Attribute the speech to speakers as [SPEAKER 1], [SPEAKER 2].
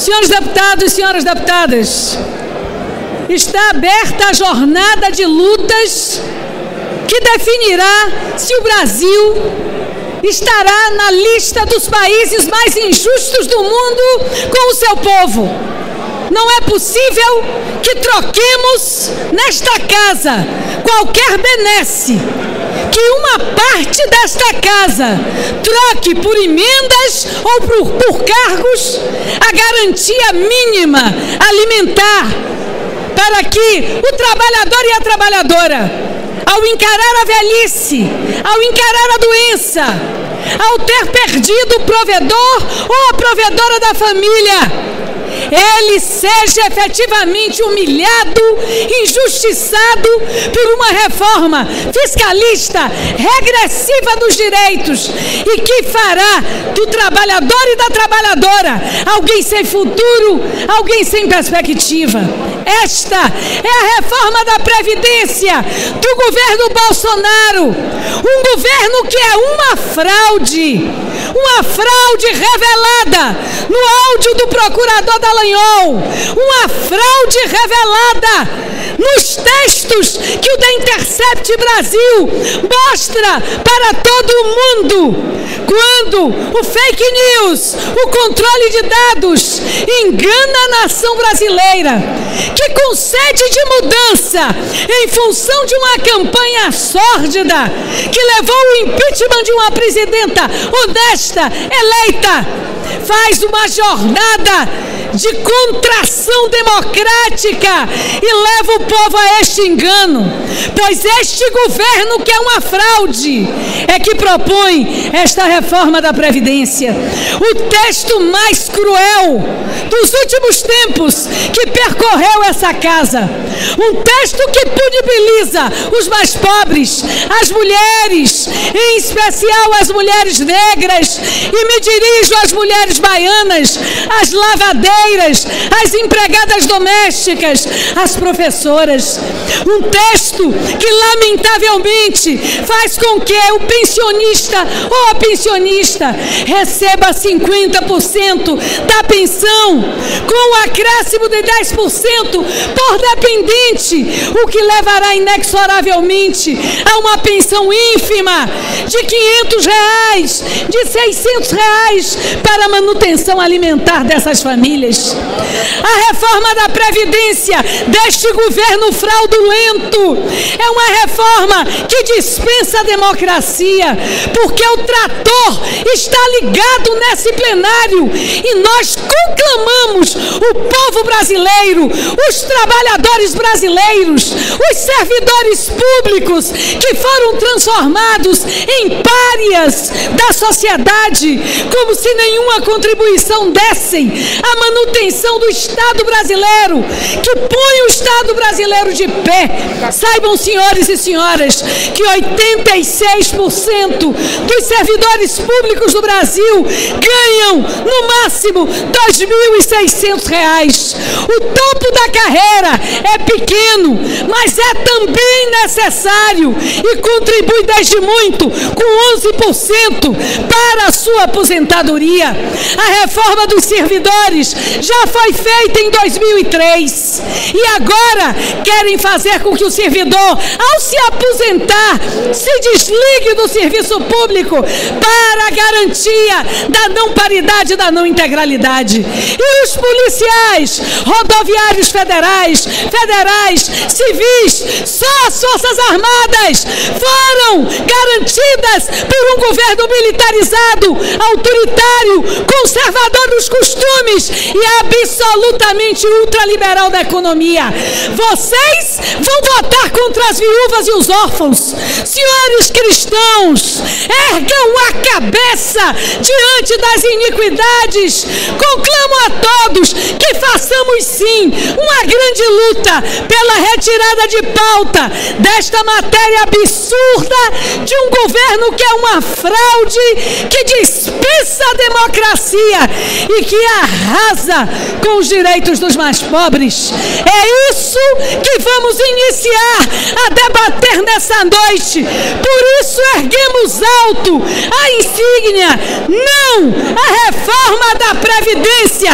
[SPEAKER 1] Senhores deputados e senhoras deputadas, está aberta a jornada de lutas que definirá se o Brasil estará na lista dos países mais injustos do mundo com o seu povo. Não é possível que troquemos nesta casa qualquer benesse que uma parte desta casa troque por emendas ou por, por cargos a garantia mínima alimentar para que o trabalhador e a trabalhadora, ao encarar a velhice, ao encarar a doença, ao ter perdido o provedor ou a provedora da família, ele seja efetivamente humilhado, injustiçado por uma reforma fiscalista regressiva dos direitos e que fará do trabalhador e da trabalhadora alguém sem futuro, alguém sem perspectiva. Esta é a reforma da Previdência do governo Bolsonaro. Um governo que é uma fraude. Uma fraude revelada no áudio do procurador Dallagnol. Uma fraude revelada nos textos que o The Intercept Brasil mostra para todo mundo. Quando o fake news, o controle de dados, engana a nação brasileira, que com sede de mudança, em função de uma campanha sórdida, que levou o impeachment de uma presidenta honesta, eleita, faz uma jornada de contração democrática e leva o povo a este engano, pois este governo que é uma fraude é que propõe esta reforma da Previdência. O texto mais cruel dos últimos tempos que percorreu essa casa. Um texto que punibiliza os mais pobres, as mulheres, em especial as mulheres negras, e me dirijo às mulheres baianas, às lavadeiras, às empregadas domésticas, às professoras. Um texto que, lamentavelmente, faz com que o pensionista ou a pensionista receba 50% da pensão, com o acréscimo de 10% por o que levará inexoravelmente a uma pensão ínfima de 500 reais, de 600 reais para a manutenção alimentar dessas famílias. A reforma da Previdência deste governo fraudulento é uma reforma que dispensa a democracia, porque o trator está ligado nesse plenário e nós conclamamos o povo brasileiro, os trabalhadores brasileiros, os servidores públicos que foram transformados em párias da sociedade, como se nenhuma contribuição dessem à manutenção do Estado brasileiro, que põe o Estado brasileiro de pé. Saibam, senhores e senhoras, que 86% dos servidores públicos do Brasil ganham, no máximo, R$ 2.600. O topo da carreira é pequeno, mas é também necessário e contribui desde muito, com 11% para a sua aposentadoria. A reforma dos servidores já foi feita em 2003 e agora querem fazer com que o servidor, ao se aposentar, se desligue do serviço público para a garantia da não paridade, da não integralidade. E os policiais, rodoviários federais, federais, civis, só as Forças Armadas foram garantidas por um governo militarizado, autoritário, conservador dos costumes e absolutamente ultraliberal da economia. Vocês vão votar contra as viúvas e os órfãos. Senhores cristãos, ergam a cabeça diante das iniquidades. Conclamo a todos que façamos sim uma grande luta pela retirada de pauta desta matéria absurda de um governo que é uma fraude, que dispensa a democracia e que arrasa com os direitos dos mais pobres. É isso que vamos iniciar a debater nessa noite. Por isso erguemos alto a insígnia, não a reforma da Previdência.